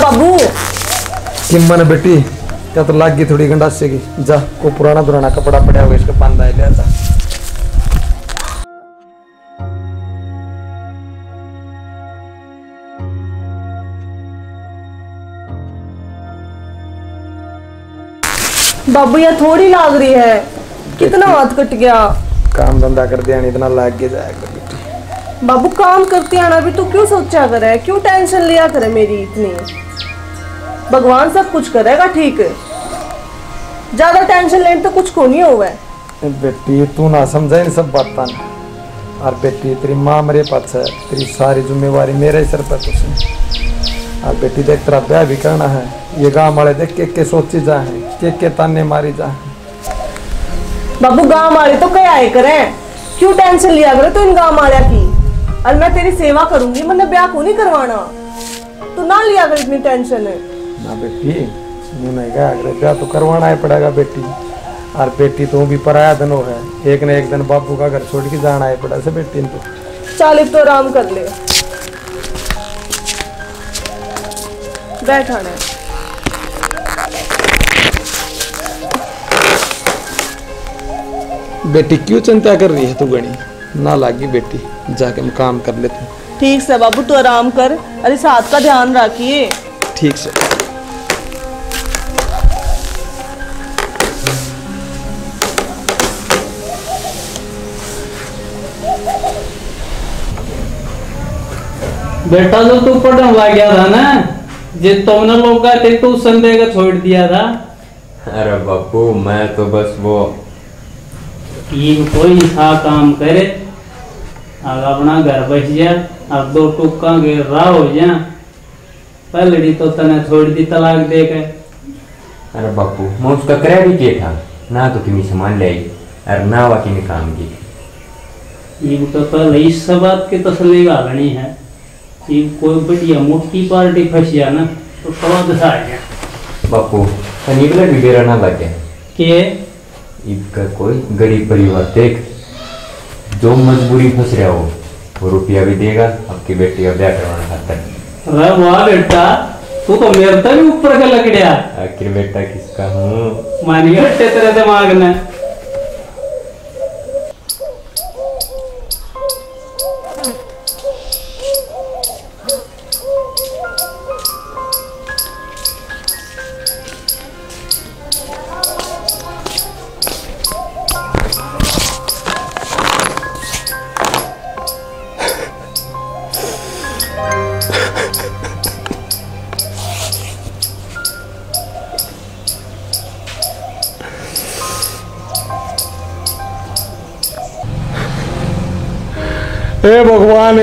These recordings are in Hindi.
बाबू। किम्मन बेटी क्या तो लाग गई थोड़ी गंडासे की जा को पुराना पुराना कपड़ा पड़ा हुआ इसका पान लाए लिया था बाबू ये थोड़ी लाग रही है। कितना हाथ कट गया। काम धंधा कर दिया इतना लाग के बेटी। बाबू काम करते आना भी तू क्यों सोचा करे? क्यों टेंशन लिया करे मेरी इतनी? भगवान सब कुछ करेगा ठीक ज़्यादा टेंशन लेने तो कुछ को नहीं हुआ है बेटी तू ना समझा इन सब बात और बेटी तेरी माँ मेरे पास है तेरी सारी जिम्मेवारी मेरे सर पर तुझे। और बेटी देख तेरा ब्याह भी करना है। ये गाँव वाले देख के के सोची जा है के के ताने मारी जा है। बाबू गाँव वाले तो क्या आए करें। क्यों टेंशन लिया करे तू इन गाँव वाले की? और मैं तेरी सेवा करूँगी मैंने ब्याह को नहीं करवाना? तू ना लिया कर इतनी टेंशन है ना बेटी नहीं कहा अगर ब्याह तो करवाना ही पड़ेगा बेटी और बेटी तू भी पराया धनो है एक न एक दिन बापू का घर छोड़ के जाना ही पड़ा से बेटी ने तो चल तो आराम कर ले बैठ आना बेटी क्यों चिंता कर रही है तू गणी ना लागी बेटी जाके हम काम कर लेते हैं। ठीक से बाबू तू आराम कर अरे साथ का ध्यान रखिए ठीक से बेटा जो तू पढ़ने लग गया था ना जे तुमने लोग गए थे तो संदेह का छोड़ दिया था। अरे बापू मैं तो बस वो कि कोई था काम करे। अब अपना घर बस जा अब दो टुक्का के राह हो जा। पहले तो तने छोड़ दी तलाक दे के। अरे बापू मैं उसका क्रय भी किया था ना तो किमी सामान ले आई और ना वाकई में काम की ये तो पहले इस बात की तसली गालनी है। कि कोई बढ़िया मोटी पार्टी फंस जा ना तो क्रोध आ गया बापू निकले भी बेरा ना लग गया कि इसका कोई गरीब परिवार देख जो मजबूरी फंस रहा हो वो रुपया भी देगा आपकी बेटी का ब्याह करवाना खातर। अरे वाह बेटा तू तो मेरे तक ऊपर का लग गया आखिर बेटा किसका हूँ? मान गया तेरे दिमाग में हे भगवान,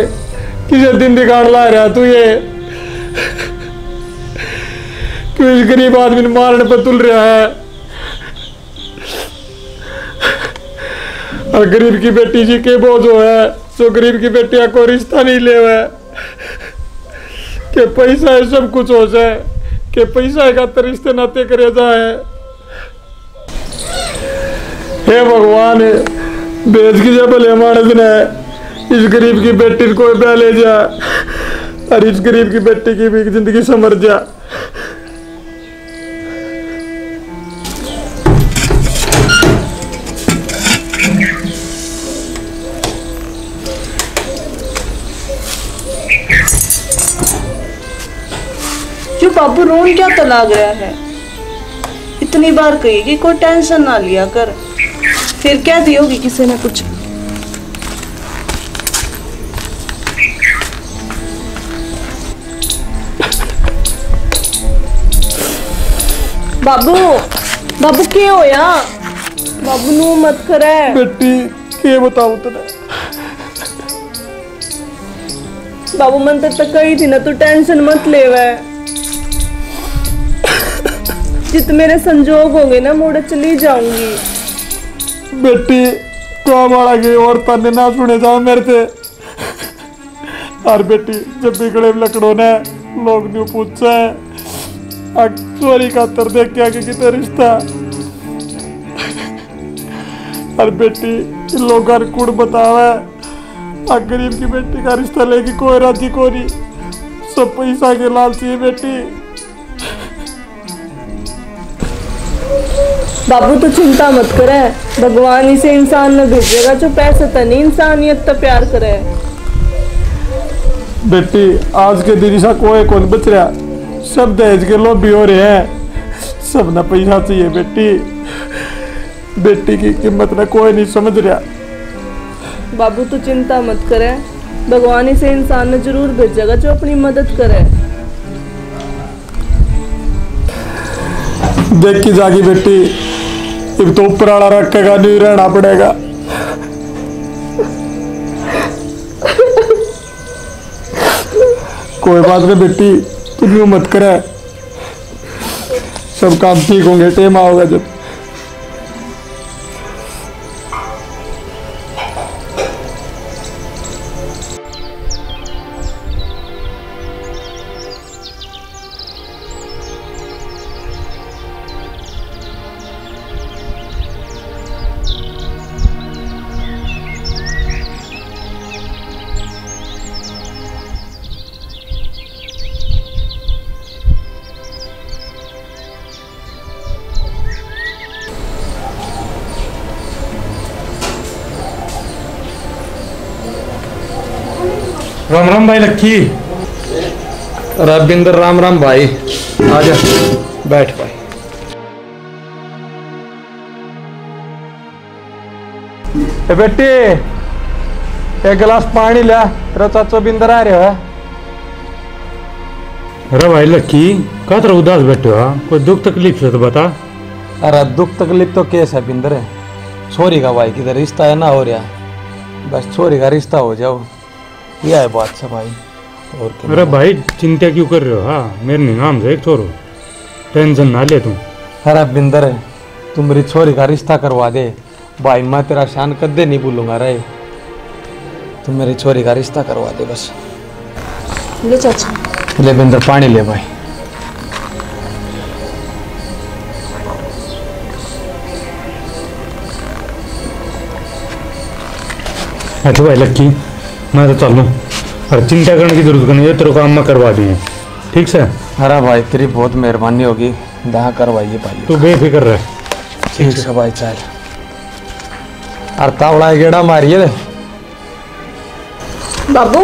किसे दिन दिखाड़ ला रहा तू ये? क्यों इस गरीब आदमी मारने पर तुल रहा है? और गरीब की बेटी जी के बोझ है जो गरीब की बेटिया को रिश्ता नहीं ले हुआ के पैसा है, सब कुछ हो जाए, के पैसा का तो रिश्ते नाते करे जाए। हे भगवान बेच की जब भले मानस ने इस गरीब की बेटी को ले जा, और इस गरीब की बेटी की भी ज़िंदगी समझ जा। बाबू रोन क्या तो लग रहा है? इतनी बार कही कोई टेंशन ना लिया कर। फिर क्या दी होगी किसी ने कुछ। बाबू बाबू क्या होया बाबू नू मत करे। बेटी के बताऊँ तुझे बाबू मन तो तक कही थी ना तू टेंशन मत ले वे। जित मेरे संजोग होंगे ना मोड़े चली जाऊँगी। बेटी काम वाला की और तन्ने ना सुने जाओ मेरे से। और बेटी जब में लकड़ो ने लोग न्यू पूछे। चोरी का तर देख के आगे कितने रिश्ता। और बेटी इन लोग का कुड़ बतावे। आ गरीब की बेटी का रिश्ता लेके कोई राज़ी को नहीं सब पैसा के लालची है बेटी। बाबू तू चिंता मत करे। भगवान इसे इंसान न भेजेगा जो पैसे तनी इंसानियत तो प्यार करे। बेटी आज के दिन ऐसा कोई कौन बच रहा। सब दहेज के लोभी हो रहे हैं। सब ना पैसा चाहिए बेटी। बेटी की कीमत ना कोई नहीं समझ रहा। बाबू तू चिंता मत करे। भगवान इसे इंसान ने ज़रूर भेजेगा जो अपनी मदद करे। देख की जागी बेटी। एक तो ऊपर वाला रखेगा नहीं रहना पड़ेगा। कोई बात नहीं बेटी। तू यूँ मत करा। सब काम ठीक होंगे टेम आओगे जब। राम राम भाई लक्की। रविंद्र राम राम भाई। आजा बैठ भाई। ए बेटी एक गिलास पानी ले तेरा चाचा बिंदर आ रहे है। अरे भाई लक्की का तरह उदास बैठे हो? कोई दुख तकलीफ़ है तो बता। अरे दुख तकलीफ़ तो केस है बिंदर। छोरी का भाई किधर रिश्ता है ना हो रहा। बस छोरी का रिश्ता हो जाओ। यह है बात से भाई? और क्या? अरे भाई चिंता क्यों कर रहे हो? हाँ मेरे निगाम से एक छोरो टेंशन ना ले तू अरे बिंदर तू मेरी छोरी का रिश्ता करवा दे। भाई मैं तेरा शान कदे नहीं भूलूँगा रे। तू मेरी छोरी का रिश्ता करवा दे बस। ले चाचा ले बिंदर पानी ले भाई। अच्छा भाई लक्की मैं तो चल लूँ। अरे चिंता करने की ज़रूरत नहीं है तेरे काम मैं करवा दिए ठीक से? अरे भाई तेरी बहुत मेहरबानी होगी। दहा करवाइए भाई। तू बेफिक्र रह। ठीक है भाई चल। अरे तावड़ा गेड़ा मारिए बाबू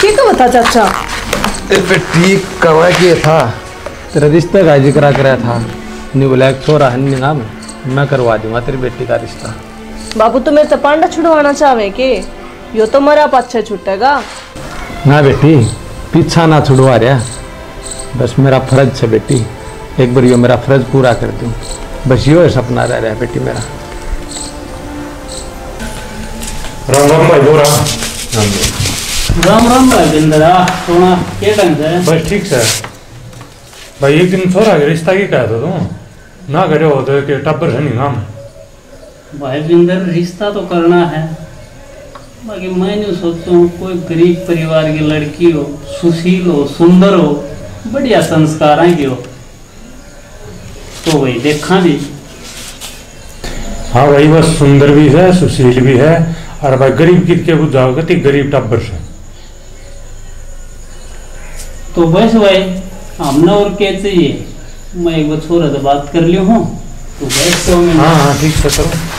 ठीक है बता चाचा? ठीक करवा के था। तेरे रिश्ते का ज़िक्र कराया था। नहीं बोला छोरा है नाम। मैं करवा दूँगा तेरी बेटी का रिश्ता। बाबू तुम्हें तपांडा छुड़वाना चाहे के यो तो मरा पाछे छुटेगा। ना बेटी पीछा ना छुड़वा रहा। बस मेरा फ़र्ज़ है बेटी एक बार यो मेरा फ़र्ज़ पूरा कर दूँ। बस यो है सपना रह रहा है बेटी मेरा। राम राम भाई बोरा राम। राम भाई बिंदरा सोना के ढंग से? बस ठीक से। भाई एक दिन छोरा के रिश्ता की कहा था तू। ना करे हो तो कि टब्बर है नहीं काम। भाई बिंदर रिश्ता तो करना है। बाकी मैं नहीं सोचता हूँ कोई गरीब परिवार की लड़की हो सुशील हो सुंदर हो बढ़िया संस्कार की हो। तो वही देखा भी हाँ भाई बस सुंदर भी है सुशील भी है और भाई गरीब कित के बुझ जाओगे तो गरीब टब्बर से। तो बस भाई हमने और क्या चाहिए? मैं एक बार छोरा से बात कर लियो हूँ तो बस तो हाँ हाँ ठीक से करो।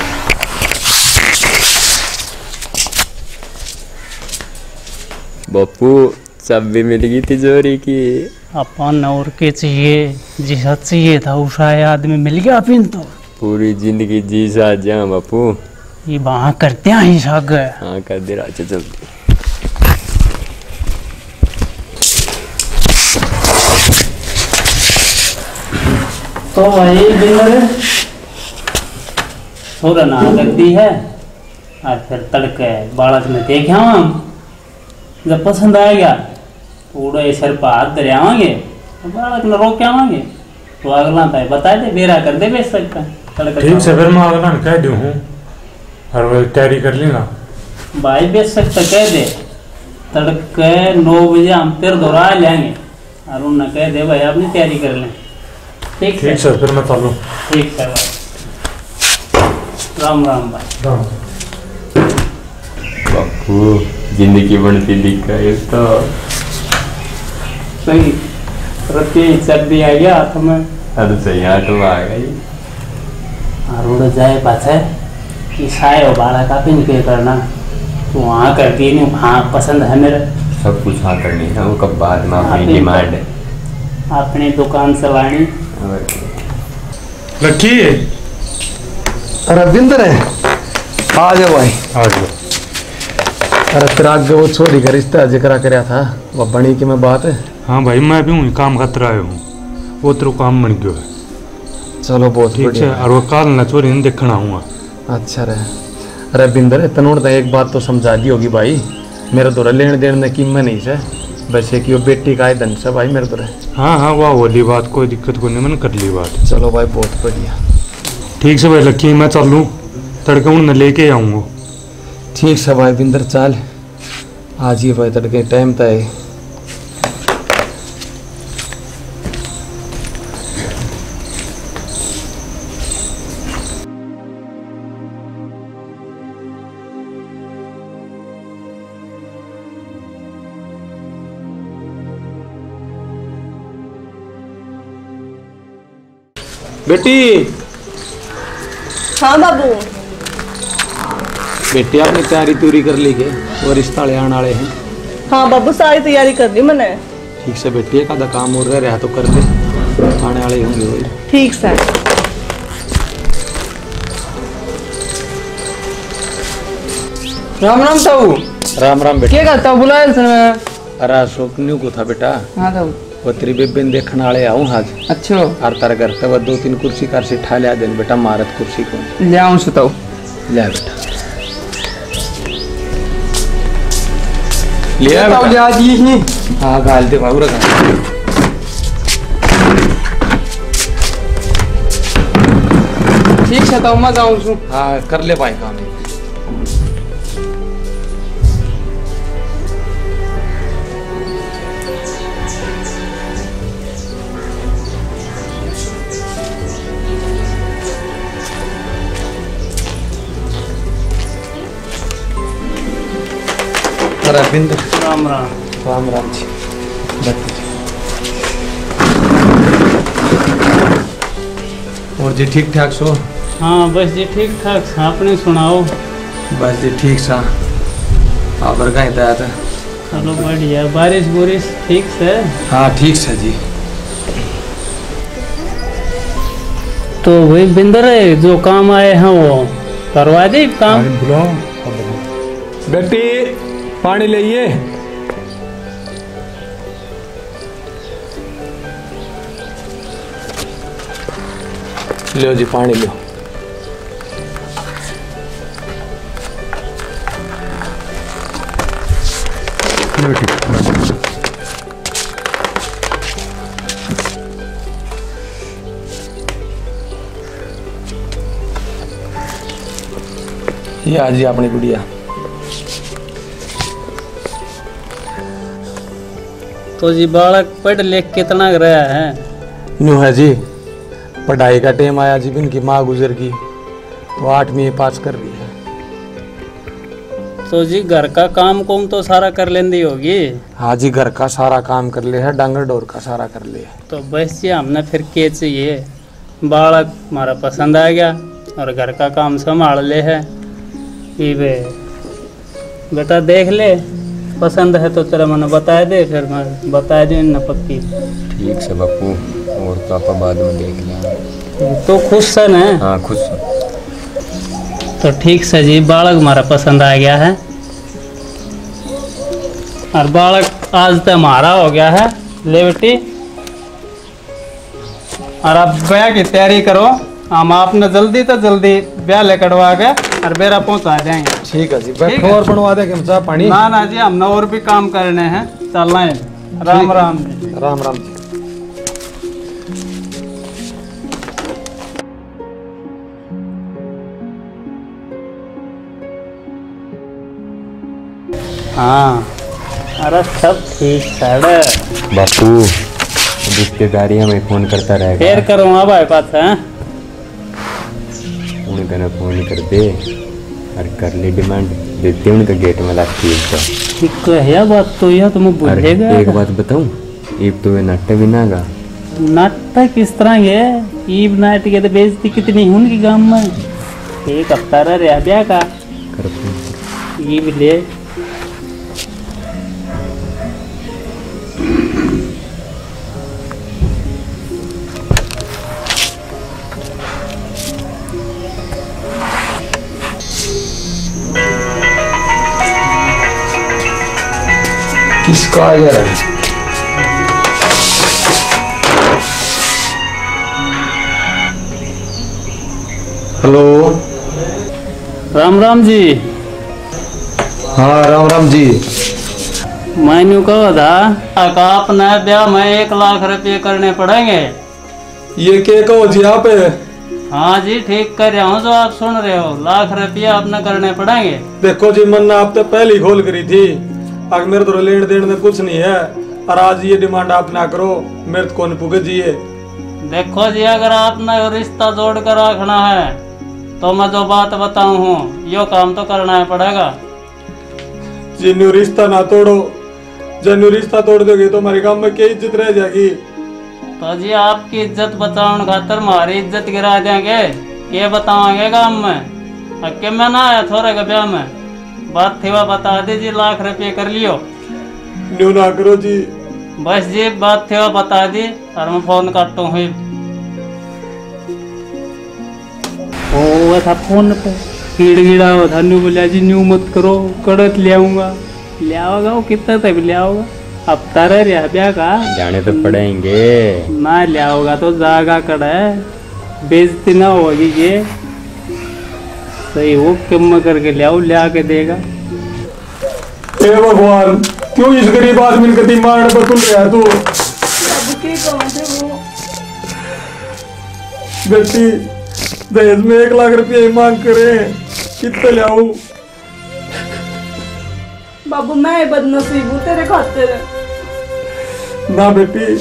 बप्पू चाबी मिल गई तिजोरी की। अपन और के चाहिए जिसा चाहिए था उसा आदमी मिल गया फिर तो। पूरी ज़िंदगी जी सा जा बापू। ये वहाँ करते हैं ही साग। हाँ कर दे राजा जल्दी तो भाई बिंदर छोरा ना करती है और फिर तड़के बालक में देखे हम। जब पसंद आ गया तो उड़े सर पर हाथ धरे आवांगे तो बालक ने रोक के आवांगे तो अगला था बता दे बेरा कर दे बेच सकता ठीक से फिर मैं अगला कह दूँ हूँ और वो तैयारी कर ली ना भाई बेशक तो कह दे। तड़के नौ बजे हम फिर दोहरा लेंगे। और उन्हें कह दे भाई अपनी तैयारी कर लें। ठीक ठीक सर फिर मैं चलूँ। ठीक है भाई। राम राम भाई। बापू ज़िंदगी बनती दिख रही तो। सही। रत्ती सर्दी आ गया हाथ में? अब सही हाथ में आ गई। और उड़ जाए पाछे। कि सायो बाड़ा का पिन के करना। तू वहाँ करती नहीं हाँ पसंद है मेरे। सब कुछ हाँ करनी है वो कब बाद में हाँ, अपनी डिमांड है। अपनी दुकान से लानी। लक्की अरे बिंदर है। आ जाओ भाई। आ जाओ। अरे तेरा आगे वो छोरी का रिश्ता ज़िक्र कराया था। वो बनी की मैं बात? है हाँ भाई मैं भी हूँ काम खतरा आयो हूँ। वो तेरे काम बन गयो है। चलो बहुत ठीक है और वो काल न चोरी नहीं देखना हूँ अच्छा रहे अरे बिंदर तनोड़ एक बात तो समझा दी होगी भाई। मेरे तो लेन देन में कीमत नहीं से। वैसे कि वो बेटी का है धन से भाई मेरे तो हाँ हाँ वाह वाली बात कोई दिक्कत को नहीं मैंने कर ली बात। चलो भाई बहुत बढ़िया। ठीक से भाई लक्की मैं चल लूँ। तड़के उन्हें लेके आऊँगा ठीक से भाई बिंदर चाल। आज ही भाई तड़के टाइम तो है बेटी। हाँ बाबू। बेटी आपने तैयारी तूरी कर ली के? वो रिश्ता ले आने वाले हैं। हाँ बाबू सारी तैयारी कर ली मैंने। ठीक से बेटी एक आधा काम और रह रहा तो कर दे। आने वाले होंगे वही। ठीक से राम राम ताऊ। राम राम बेटा। क्या करता बुलाया सर मैं। अरे अशोक न्यू को था बेटा। हाँ ताऊ। वो तेरी बेबे देखने वाले आऊँ आज। अच्छो। और तारा घर पे वो दो तीन कुर्सी कार से ठा लिया देन बेटा मारत कुर्सी को। ले आऊँ सुताऊ ले बेटा। ले आ बेटा। आज ये ही। हाँ ठीक है तो मैं जाऊँ हाँ कर ले भाई काम अरे बिंदु राम राम। राम राम जी। और जी ठीक ठाक सो हाँ बस जी ठीक ठाक आपने सुनाओ। बस जी ठीक सा आप और कहीं था चलो बढ़िया। बारिश बुरिश ठीक से? हाँ ठीक से जी। तो वही बिंदर है जो काम आए हैं वो। करवा दे काम। बुलाओ। बेटी पानी लाइए। लो जी पानी लो ये आज ही अपनी गुड़िया तो जी बालक पढ़ लिख कितना रहा है? न्यू है जी पढ़ाई का टाइम आया जी इनकी माँ गुजर गई तो आठवीं पास कर रही है। तो जी घर का काम कुम तो सारा कर लेंदी होगी? हाँ जी घर का सारा काम कर लिया है डांगर डोर का सारा कर लिया तो बस जी हमने फिर के चाहिए बालक हमारा पसंद आ गया और घर का काम संभाल ले है। बेटा देख ले। पसंद है तो तेरा मैंने बता दे फिर मैं बता दे न पक्की। ठीक से बापू और आप बाद में देख लें। तो खुश है ना? हाँ खुश तो ठीक से जी बालक हमारा पसंद आ गया है। और बालक आज तो हमारा हो गया है ले बेटी। और अब ब्याह की तैयारी करो। हम आपने जल्दी तो जल्दी ब्याह ले कटवा के अरबेरा पहुँचा देंगे। ठीक है जी बैठो और बनवा दे पानी। ना ना जी हमने और भी काम करने हैं। चल है राम राम जी। राम राम जी। हाँ। अरे सब ठीक बापू जिसके गाड़ी हमें फ़ोन करता रहेगा। फिर करूँगा हाँ, भाई पास है? उन्हें कहना फ़ोन कर दे और कर ले डिमांड। देते उनका गेट में लाती है ठीक तो है बात तो यह तुम अरे बुझेगा एक बात बताऊँ ईब तो वे नाट्य भी ना का नाटक किस तरह है? ईब के तो बेइज्जती कितनी है उनकी गाँव में? एक हफ़्ता रह ब्याह का। कर फ़ोन ईब ले। हेलो राम राम जी। हाँ राम राम जी। मैंने कहा था का अपना ब्याह में एक लाख रुपए करने पड़ेंगे। ये के कहो जी आप? हाँ जी ठीक कर रहा हूँ जो आप सुन रहे हो। लाख रुपया अपने करने पड़ेंगे। देखो जी मन्ना आप तो पहले ही खोल करी थी। अगर मेरे तो लेन देन में कुछ नहीं है। और आज ये डिमांड आप ना करो मेरे तो कौन पुगे जी देखो जी अगर आपने रिश्ता जोड़ कर रखना है तो मैं जो बात बताऊँ हूँ यो काम तो करना ही पड़ेगा। जिन्नू रिश्ता ना तोड़ो जन्नू रिश्ता तोड़ दोगे तो हमारे गाँव में क्या इज़्ज़त रह जाएगी? तो जी आपकी इज़्ज़त बचाने खातर हमारी इज़्ज़त गिरा देंगे ये बताओगे काम में। अक्के में ना आया थोड़े के ब्याह में। बात थी वह बता दीजिए लाख रुपये कर लियो। न्यू ना करो जी। बस जी बात थी वह बता दी और मैं फ़ोन काटू हुई ओ था फ़ोन पे। कीड़ कीड़ा हो था न्यू बोलिया जी न्यू मत करो कड़त ले आऊँगा। ले आओगा वो कितना तक ले आओगा? अब तारा रहा ब्याह का जाने तो पड़ेंगे। ना ले आओगा तो जागा कड़ा है बेइज्जती ना होगी ये। सही वो कम करके ले आओ ले आके देगा। हे भगवान क्यों इस गरीब आदमी के दिमाग पर तुल रहा तू? के बेटी दहेज में एक लाख रुपया मांग करे कितने ले आऊँ? बाबू मैं बदनसीब हूँ तेरे खातिर। ना बेटी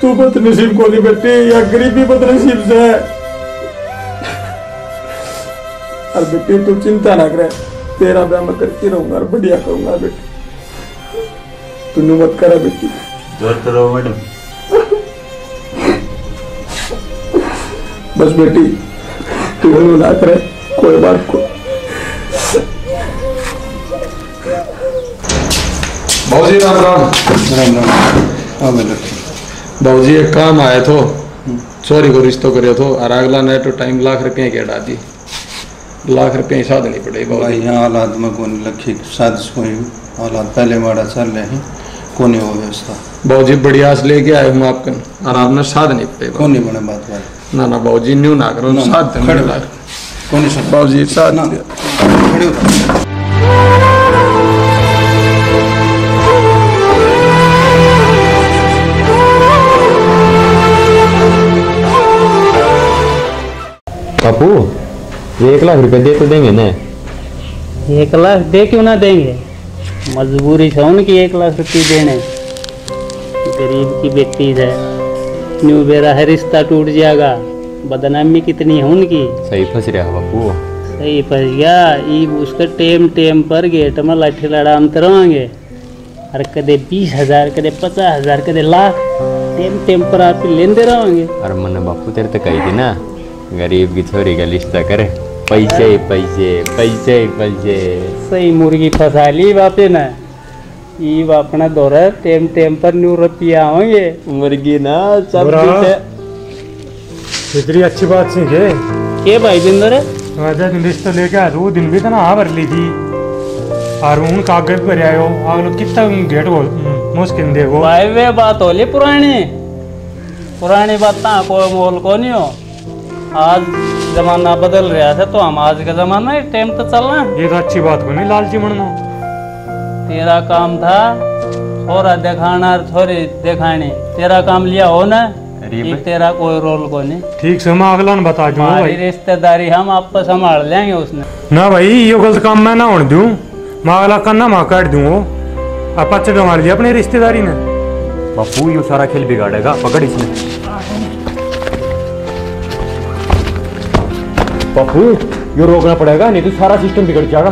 तू बदनसीब को नहीं बेटी? या गरीबी बदनसीब से है? और बेटी तू चिंता ना करे। तेरा ब्याह मैं करके रहूँगा और बढ़िया करूँगा बेटी। तू नु मत करा बेटी। ज़ोर तो रहो मैडम। बस बेटी तू नु ना करे। कोई बात को भाजी राम राम। राम राम। हाँ मैं लक्ष्मी भाजी एक काम आया तो चोरी को रिश्तो करे तो। और अगला नेट टाइम लाख रुपये के डा दी। लाख रुपये ही साधनी पड़े भाई यहाँ हालात में कौन लखी साजिश कोई हालात पहले माड़ा चल रहे हैं कोने हो व्यवस्था। भाजी बढ़िया आस लेके आए हूँ आपकन और आपने साधनी पड़े कोने बने बात बात ना ना भाजी न्यू ना करो साध खड़े देंगे। कोने सब भाजी साध ना खड़े बापू एक लाख रुपए दे तो देंगे ना। एक लाख दे क्यों ना देंगे? मजबूरी से उनकी एक लाख रुपये देने। गरीब की बेटी है। न्यू बेरा है रिश्ता टूट जाएगा। बदनामी कितनी है उनकी। सही फंस रहा है बापू। सही फंस गया। ई उसके टेम टेम पर गेट में लाठी लड़ामते रहेंगे और कदे बीस हज़ार कदे पचास हज़ार कदे लाख। टेम टेम पर आप लेंदे रहेंगे। और मन बापू तेरे तो कही थी ना गरीब की छोरी का रिश्ता करे। पैसे पैसे पैसे ही पैसे। सही मुर्गी फंसा ली बापे ने। ई अपना दौरा टेम टेम पर न्यू रुपया होंगे। मुर्गी ना सब कुछ इतनी अच्छी बात सी के के भाई बिंदर वैसे तुम रिश्ता लेके थे, वो दिन भी तो ना हाँ भर ली थी। और उन कागज़ पर आयो आप लोग कितना गेट को मुश्किल देखो भाई वे बात होली पुरानी। पुरानी बात ना कोई मोल को नहीं हो? आज जमाना बदल रहा था तो हम आज का जमाना है टाइम तो चलना ये तो अच्छी बात को नहीं लालची बनना तेरा काम था थोड़ा दिखाना और थोड़ी दिखानी। तेरा काम लिया हो ना ये तेरा कोई रोल को नहीं। ठीक से मैं अगला ने बता दूँगा भाई। रिश्तेदारी हम आपको संभाल लेंगे उसने। ना भाई ये गलत काम मैं ना होने दूँ। मागला कन्ना माँ काट दूँ अब पच्चे मार लिया अपनी रिश्तेदारी ने। बापू ये सारा खेल बिगाड़ेगा पकड़ इसने। बापू ये रोकना पड़ेगा नहीं तो सारा सिस्टम बिगड़ जाएगा।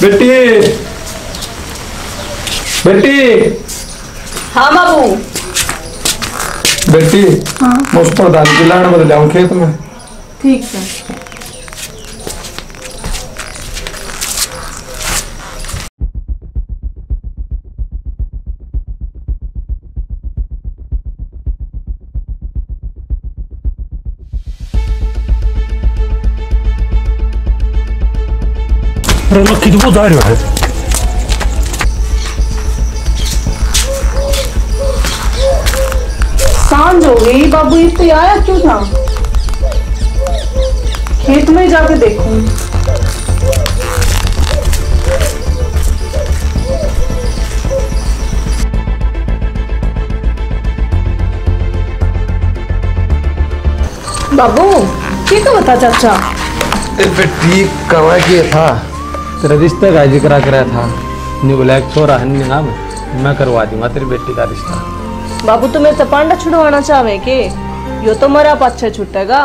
बेटी। बेटी। हाँ बाबू। बेटी मैं उस दाल की लाड़ बदल जाऊँ खेत में। ठीक है। तो बहुत आ रहा है साँझ हो गई बाबू ये तो आया क्यों था? खेत में जाके देखूँ। बाबू ये तो बता चाचा? ए बेटी करवा के था। तेरा रिश्ते का ज़िक्र करा था। बोला छोरा है नाम। मैं करवा दूँगा, तेरी बेटी का रिश्ता। बाबू, तुम्हें पांडा छुड़वाना चाहे के यो तो मरा पाछे छुटेगा।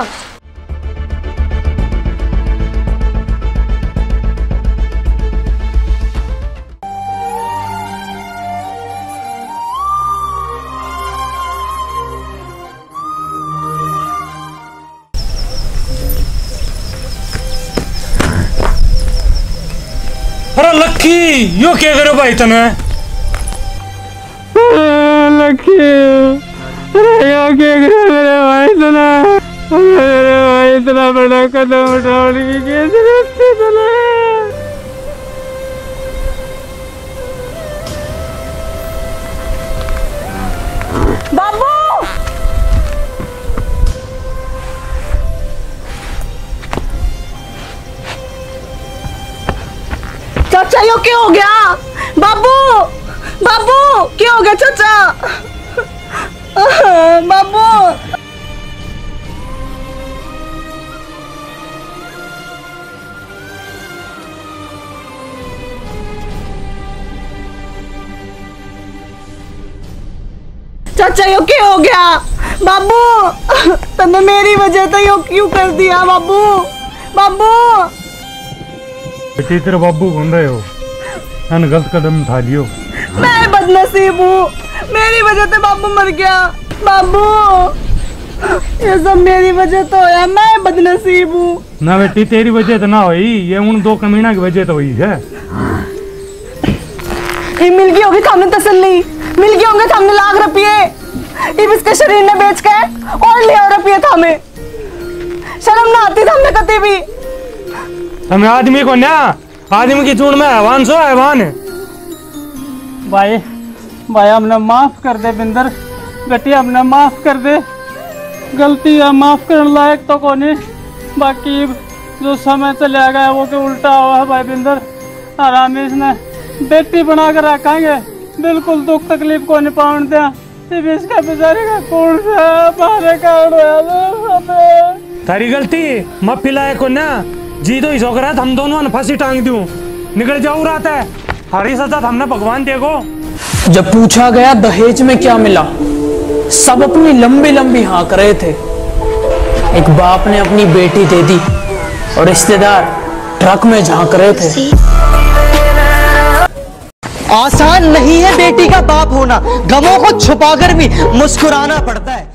लक्की यो क्या करो भाई तने लक्की अरे, यो क्या करो मेरे भाई तने मेरे भाई इतना बड़ा कदम उठा कैसे चाचा, यो क्या हो गया? बाबू बाबू, क्या हो गया चाचा? बाबू। चाचा, यो क्या हो गया? बाबू, तने मेरी वजह से यो क्यों कर दिया, बाबू? बाबू। बेटी तेरे बाबू घूम रहे हो। मैंने गलत कदम उठा लियो। मैं बदनसीब हूँ। मेरी वजह से बाबू मर गया। बाबू ये सब मेरी वजह तो है। मैं बदनसीब हूँ। ना बेटी तेरी वजह तो ना हुई। ये उन दो कमीना की वजह तो हुई है। ये मिल गई होगी थामने तसल्ली। मिल गए होंगे थामने लाख रुपये। ये इसके शरीर ने बेच के और लिया रुपये थामे। शर्म ना आती थामने कते भी। हमें आदमी को ना आदमी की चूड़ में हैवान सो हैवान। है भाई भाई हमने माफ़ कर दे बिंदर। बेटी हमने माफ़ कर दे। गलती है माफ़ करने लायक तो कोनी। बाकी जो समय चला गया वो के उल्टा हुआ है भाई बिंदर। आराम इसने। बेटी बना कर रखेंगे। बिल्कुल दुख तकलीफ़ को नहीं पाउन दिया इसका बेचारे का कौन सा बाहर का तारी गलती मत लायक को ना। जी तो इस रहा हम दोनों ने फांसी टांग दूँ। निकल जाऊ रहा था हरी सजा हमने भगवान देखो जब पूछा गया दहेज में क्या मिला सब अपनी लंबी लंबी हाँक रहे थे। एक बाप ने अपनी बेटी दे दी और रिश्तेदार ट्रक में झाँक रहे थे। आसान नहीं है बेटी का बाप होना। गमों को छुपाकर भी मुस्कुराना पड़ता है।